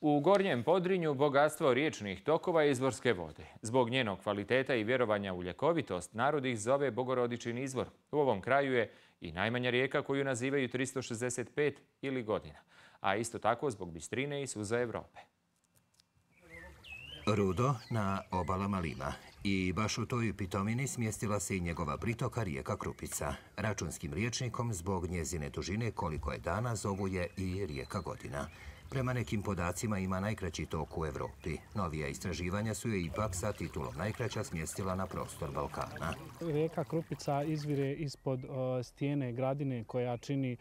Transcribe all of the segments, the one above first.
U Gornjem Podrinju bogatstvo riječnih tokova je izvorske vode. Zbog njenog kvaliteta i vjerovanja u ljekovitost, narod ih zove Bogorodičin izvor. U ovom kraju je i najmanja rijeka koju nazivaju 365 ili godina, a isto tako zbog bistrine i suza Evrope. Rudo na obalama Lima. I baš u toj pitomini smjestila se i njegova pritoka rijeka Krupica. Računskim riječnikom zbog njezine dužine koliko je dana zovu je i rijeka Godina. Prema nekim podacima ima najkraći tok u Evropi. Novija istraživanja su je ipak sa titulom najkraća smjestila na prostor Balkana. Rijeka Krupica izvire ispod stijene Gradine koja čini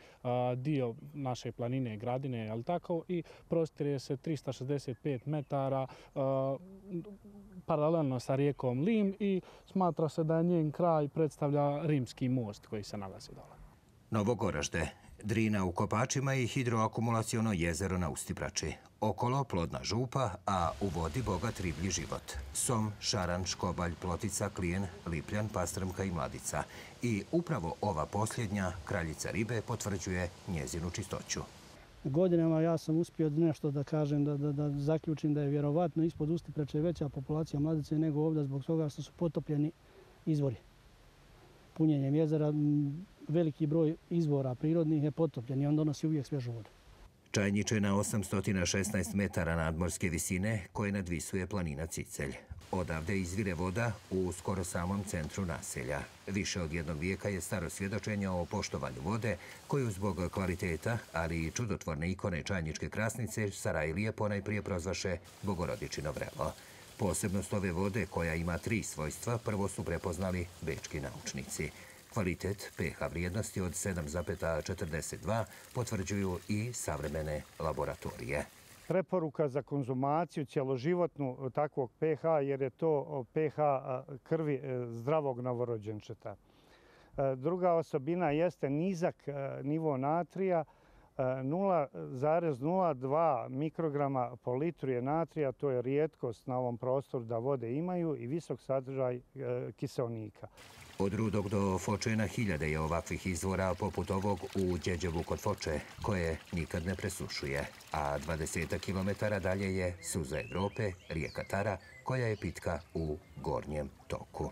dio naše planine Gradine, ali tako i prostire se 365 metara paralelno sa rijekom Lim i smatra se da njen kraj predstavlja rimski most koji se nalazi dole. Novogoražde, Drina u Kopačima i hidroakumulacijono jezero na Ustiprači. Okolo plodna župa, a u vodi bogat riblji život. Som, šaran, škobalj, plotica, klijen, lipljan, pastrmka i mladica. I upravo ova posljednja, kraljica ribe, potvrđuje njezinu čistoću. Godinama ja sam uspio nešto da kažem, da, da, da zaključim da je vjerovatno ispod Ustiprače veća populacija mladice nego ovdje zbog toga što su potopljeni izvori punjenjem jezera veliki broj izvora prirodnih je potopljen i on donosi uvijek svježu vodu. Čajniče na 816 metara nadmorske visine koje nadvisuje planina Cicelj. Odavde izvire voda u skoro samom centru naselja. Više od jednog vijeka je staro svjedočenje o poštovanju vode koju zbog kvaliteta, ali i čudotvorne ikone Čajničke krasnice Sarajlije ponajprije prozvaše Bogorodičino vrelo. Posebnost ove vode, koja ima tri svojstva, prvo su prepoznali bečki naučnici. Kvalitet pH vrijednosti od 7,42 potvrđuju i savremene laboratorije. Preporuka za konzumaciju cjeloživotnu takvog pH jer je to pH krvi e, zdravog novorođenčeta. E, druga osobina jeste nizak e, nivo natrija, 0,02 mikrograma po litru je natrija, to je rijetkost na ovom prostoru da vode imaju i visok sadržaj e, kiselnika. Od Rudog do Fočena hiljade je ovakvih izvora poput ovog u Đeđevu kod Foče, koje nikad ne presušuje, a 20 km dalje je suza Evrope, rijeka Tara, koja je pitka u gornjem toku.